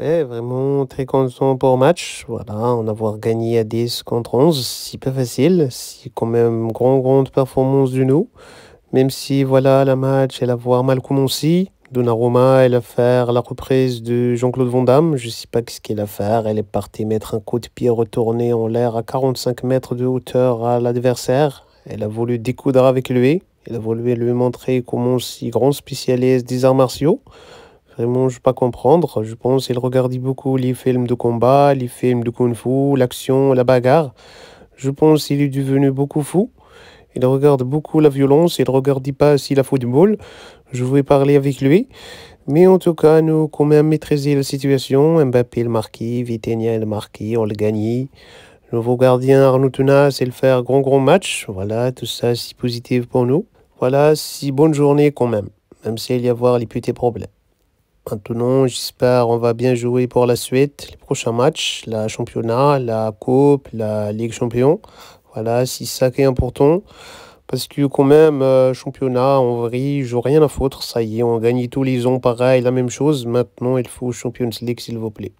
Ouais, vraiment très content pour le match. Voilà, en avoir gagné à 10 contre 11, c'est pas facile. C'est quand même grande, grande performance de nous. Même si, voilà, la match, elle a voir mal commencé. Donnarumma, elle a fait la reprise de Jean-Claude Van Damme. Je sais pas ce qu'elle a fait. Elle est partie mettre un coup de pied retourné en l'air à 45 mètres de hauteur à l'adversaire. Elle a voulu découdre avec lui. Elle a voulu lui montrer comment si grand spécialiste des arts martiaux. Vraiment, je pas comprendre. Je pense qu'il regardait beaucoup les films de combat, les films de kung-fu, l'action, la bagarre. Je pense qu'il est devenu beaucoup fou. Il regarde beaucoup la violence, il ne regarde pas si la football. Je voulais parler avec lui. Mais en tout cas, nous quand même maîtrisé la situation. Mbappé le marqué, Vitinha le marqué, on le gagné. Nouveau gardien Arnaud Tunas, il fait un grand grand match. Voilà, tout ça c'est positif pour nous. Voilà, si bonne journée quand même, même s'il y a voir les petits problèmes. Maintenant, j'espère on va bien jouer pour la suite, les prochains matchs, la championnat, la coupe, la Ligue champion. Voilà, c'est ça qui est important. Parce que quand même, euh, championnat, en vrai, je rien à foutre. Ça y est, on gagne tous les ans pareil, la même chose. Maintenant, il faut Champions League, s'il vous plaît.